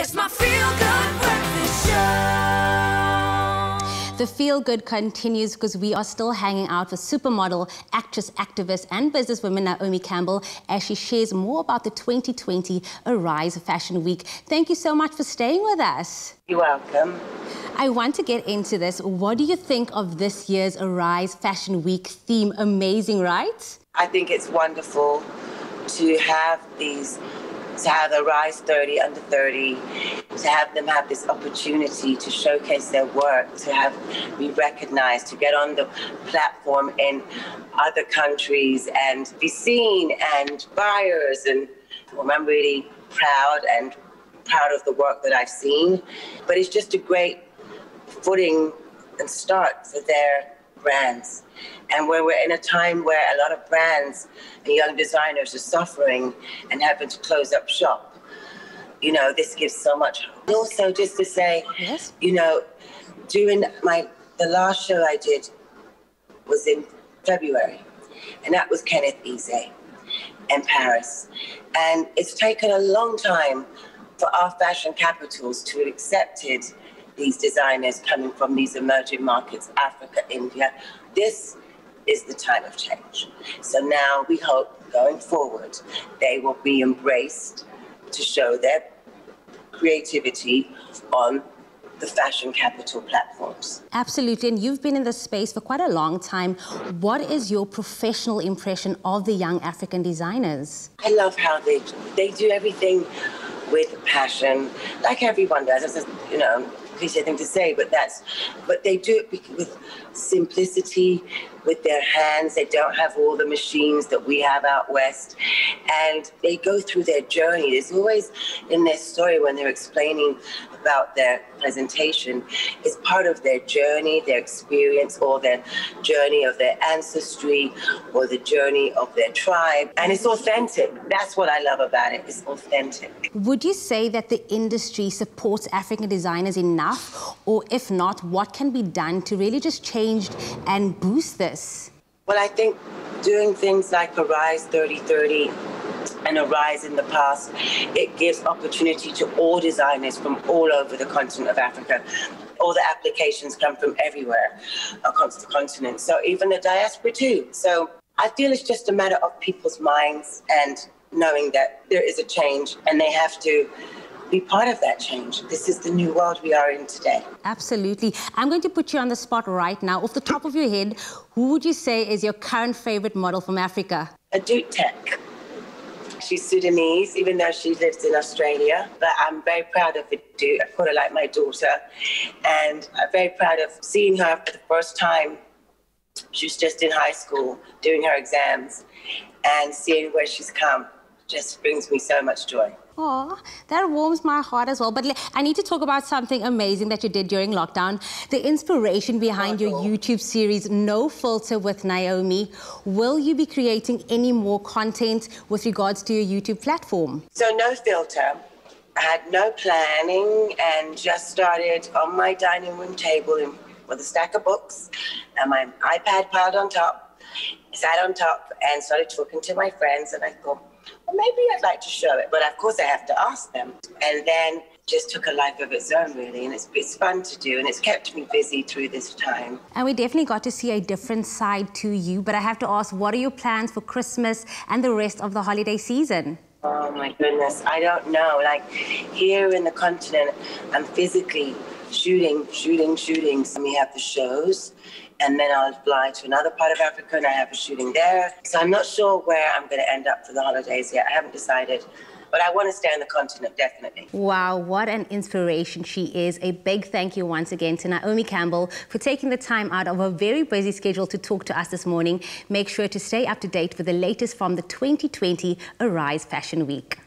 It's my feel good breakfast show. The feel good continues because we are still hanging out with supermodel, actress, activist, and businesswoman Naomi Campbell as she shares more about the 2020 Arise Fashion Week. Thank you so much for staying with us. You're welcome. I want to get into this. What do you think of this year's Arise Fashion Week theme? Amazing, right? I think it's wonderful to have these to have the Rise 30 under 30, to have them have this opportunity to showcase their work, to have be recognized, to get on the platform in other countries and be seen and buyers and well, I'm really proud and proud of the work that I've seen. But it's just a great footing and start for their brands. And when we're in a time where a lot of brands and young designers are suffering and having to close up shop, you know, this gives so much hope. Also, just to say, Yes. you know, during my the last show I did was in February, and that was Kenneth Ize in Paris. And it's taken a long time for our fashion capitals to have accepted these designers coming from these emerging markets, Africa, India. This is the time of change. So now we hope going forward they will be embraced to show their creativity on the fashion capital platforms. Absolutely. And you've been in this space for quite a long time. What is your professional impression of the young African designers? I love how they they do everything with passion, like everyone does. It's you know cliche thing to say, but that's but they do it with simplicity, with their hands. They don't have all the machines that we have out west, and they go through their journey. There's always in their story when they're explaining about their presentation, it's part of their journey, their experience, or their journey of their ancestry, or the journey of their tribe, and it's authentic. That's what I love about it. It's authentic. Would you say that the industry supports African designers enough? Or if not, what can be done to really just change and boost this? Well, I think doing things like Arise 3030 and Arise in the past, it gives opportunity to all designers from all over the continent of Africa. All the applications come from everywhere across the continent. So even the diaspora too. So I feel it's just a matter of people's minds and knowing that there is a change and they have to be part of that change. This is the new world we are in today. Absolutely. I'm going to put you on the spot right now. Off the top of your head, who would you say is your current favorite model from Africa? Adut Akech. She's Sudanese, even though she lives in Australia. But I'm very proud of Adut. I call her like my daughter. And I'm very proud of seeing her for the first time. She was just in high school doing her exams and seeing where she's come just brings me so much joy. Oh, that warms my heart as well. But I need to talk about something amazing that you did during lockdown. The inspiration behind your YouTube series, No Filter with Naomi. Will you be creating any more content with regards to your YouTube platform? So no filter. I had no planning and just started on my dining room table with a stack of books and my iPad piled on top. Sat on top and started talking to my friends and I thought, maybe I'd like to show it, but of course I have to ask them. And then just took a life of its own, really, and it's, it's fun to do, and it's kept me busy through this time. And we definitely got to see a different side to you. But I have to ask, what are your plans for Christmas and the rest of the holiday season? Oh my goodness, I don't know. Like here in the continent, I'm physically shooting, shooting, shooting. So we have the shows, and then I'll fly to another part of Africa and I have a shooting there. So I'm not sure where I'm going to end up for the holidays yet. I haven't decided, but I want to stay on the continent definitely. Wow, what an inspiration she is. A big thank you once again to Naomi Campbell for taking the time out of her very busy schedule to talk to us this morning. Make sure to stay up to date with the latest from the 2020 Arise Fashion Week.